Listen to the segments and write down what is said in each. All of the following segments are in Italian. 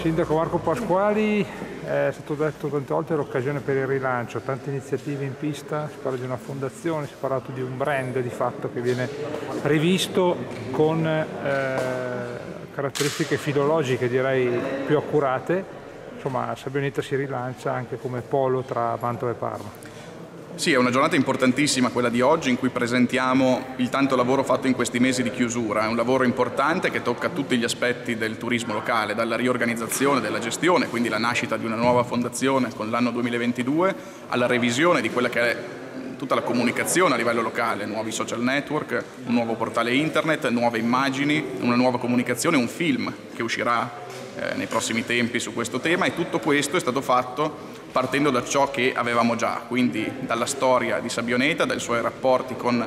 Sindaco Marco Pasquali, è stato detto tante volte l'occasione per il rilancio, tante iniziative in pista, si parla di una fondazione, si è parlato di un brand di fatto che viene rivisto con eh, caratteristiche filologiche direi più accurate, insomma Sabioneta si rilancia anche come polo tra Mantova e Parma. Sì, è una giornata importantissima quella di oggi in cui presentiamo il tanto lavoro fatto in questi mesi di chiusura. È un lavoro importante che tocca tutti gli aspetti del turismo locale, dalla riorganizzazione della gestione, quindi la nascita di una nuova fondazione con l'anno 2022, alla revisione di quella che è tutta la comunicazione a livello locale, nuovi social network, un nuovo portale internet, nuove immagini, una nuova comunicazione, un film che uscirà eh, nei prossimi tempi su questo tema e tutto questo è stato fatto partendo da ciò che avevamo già, quindi dalla storia di Sabioneta, dai suoi rapporti con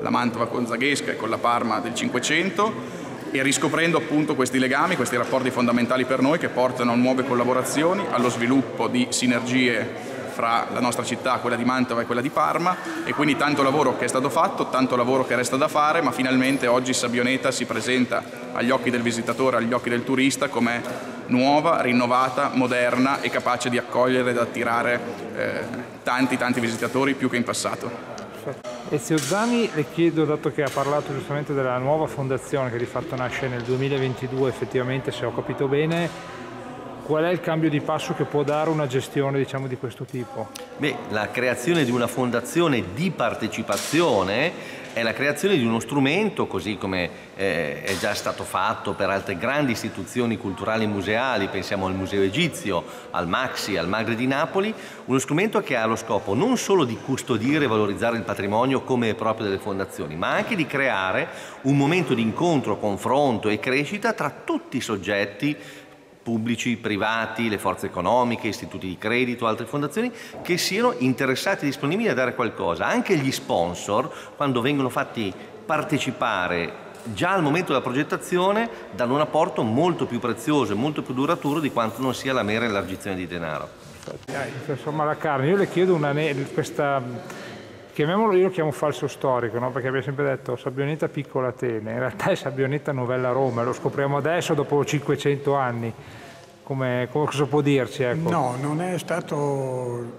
la Mantova gonzaghesca e con la Parma del Cinquecento e riscoprendo appunto questi legami, questi rapporti fondamentali per noi che portano a nuove collaborazioni, allo sviluppo di sinergie fra la nostra città, quella di Mantova e quella di Parma e quindi tanto lavoro che è stato fatto, tanto lavoro che resta da fare, ma finalmente oggi Sabioneta si presenta agli occhi del visitatore, agli occhi del turista come nuova, rinnovata, moderna e capace di accogliere ed attirare eh, tanti tanti visitatori più che in passato. Ezio Zani le chiedo, dato che ha parlato giustamente della nuova fondazione che di fatto nasce nel 2022 effettivamente se ho capito bene, qual è il cambio di passo che può dare una gestione diciamo, di questo tipo? Beh, la creazione di una fondazione di partecipazione è la creazione di uno strumento, così come eh, è già stato fatto per altre grandi istituzioni culturali e museali, pensiamo al Museo Egizio, al Maxi, al Magre di Napoli, uno strumento che ha lo scopo non solo di custodire e valorizzare il patrimonio come è proprio delle fondazioni, ma anche di creare un momento di incontro, confronto e crescita tra tutti i soggetti pubblici, privati, le forze economiche, istituti di credito, altre fondazioni che siano interessati e disponibili a dare qualcosa. Anche gli sponsor, quando vengono fatti partecipare già al momento della progettazione, danno un apporto molto più prezioso e molto più duraturo di quanto non sia la mera elargizione di denaro. Insomma la carne, io le chiedo una, questa chiamiamolo, io lo chiamo falso storico, no? perché abbiamo sempre detto Sabbionetta Piccola Atene, in realtà è Sabbionetta Novella Roma, lo scopriamo adesso dopo 500 anni. Come, come cosa può dirci? Ecco? No, non è stato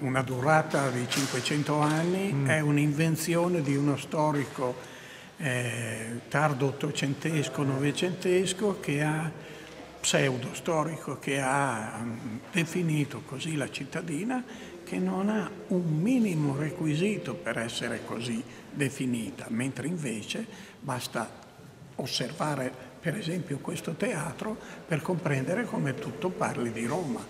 una durata di 500 anni, mm. è un'invenzione di uno storico eh, tardo ottocentesco, novecentesco che ha pseudo storico che ha mm, definito così la cittadina che non ha un minimo requisito per essere così definita, mentre invece basta osservare per esempio questo teatro per comprendere come tutto parli di Roma.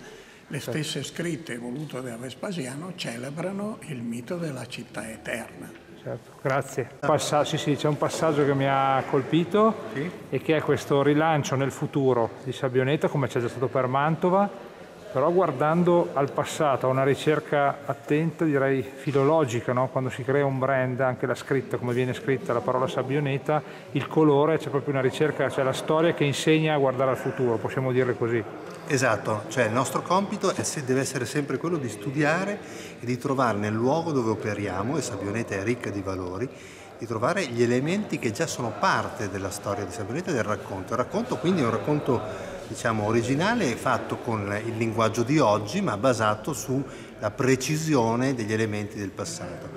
Le certo. stesse scritte volute da Vespasiano celebrano il mito della città eterna. Certo, grazie. Passa sì, sì, c'è un passaggio che mi ha colpito sì. e che è questo rilancio nel futuro di Sabioneta, come c'è già stato per Mantova, però guardando al passato, a una ricerca attenta, direi filologica, no? quando si crea un brand, anche la scritta, come viene scritta la parola sabbioneta, il colore, c'è proprio una ricerca, c'è la storia che insegna a guardare al futuro, possiamo dirle così. Esatto, cioè il nostro compito è, deve essere sempre quello di studiare e di trovare nel luogo dove operiamo, e Sabbioneta è ricca di valori, di trovare gli elementi che già sono parte della storia di Sabbioneta e del racconto. Il racconto quindi è un racconto diciamo, originale fatto con il linguaggio di oggi ma basato sulla precisione degli elementi del passato.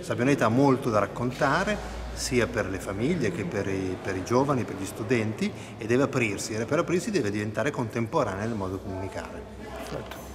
Sabioneta ha molto da raccontare sia per le famiglie che per i, per i giovani, per gli studenti e deve aprirsi e per aprirsi deve diventare contemporanea nel modo di comunicare. Certo.